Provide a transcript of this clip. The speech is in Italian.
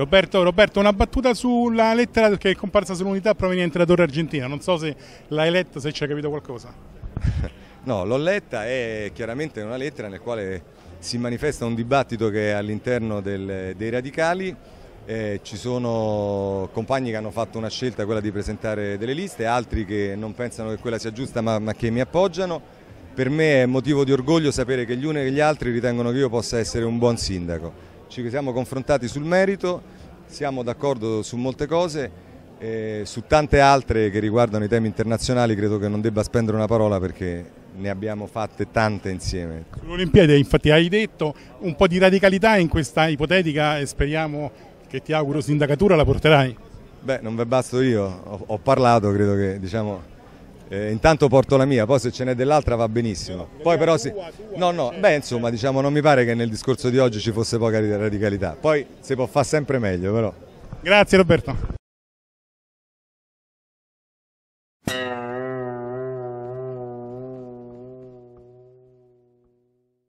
Roberto, Roberto, una battuta sulla lettera che è comparsa sull'unità proveniente da Torre Argentina, non so se l'hai letta, se ci hai capito qualcosa. no, l'ho letta, è chiaramente una lettera nel quale si manifesta un dibattito che è all'interno dei radicali, eh, ci sono compagni che hanno fatto una scelta, quella di presentare delle liste, altri che non pensano che quella sia giusta ma, ma che mi appoggiano. Per me è motivo di orgoglio sapere che gli uni e gli altri ritengono che io possa essere un buon sindaco ci siamo confrontati sul merito, siamo d'accordo su molte cose, e su tante altre che riguardano i temi internazionali credo che non debba spendere una parola perché ne abbiamo fatte tante insieme. Sull'Olimpiade infatti hai detto un po' di radicalità in questa ipotetica e speriamo che ti auguro sindacatura la porterai. Beh, non ve basto io, ho, ho parlato, credo che diciamo eh, intanto porto la mia, poi se ce n'è dell'altra va benissimo. Poi però sì, no, no, beh insomma diciamo non mi pare che nel discorso di oggi ci fosse poca radicalità, poi si può fare sempre meglio però. Grazie Roberto.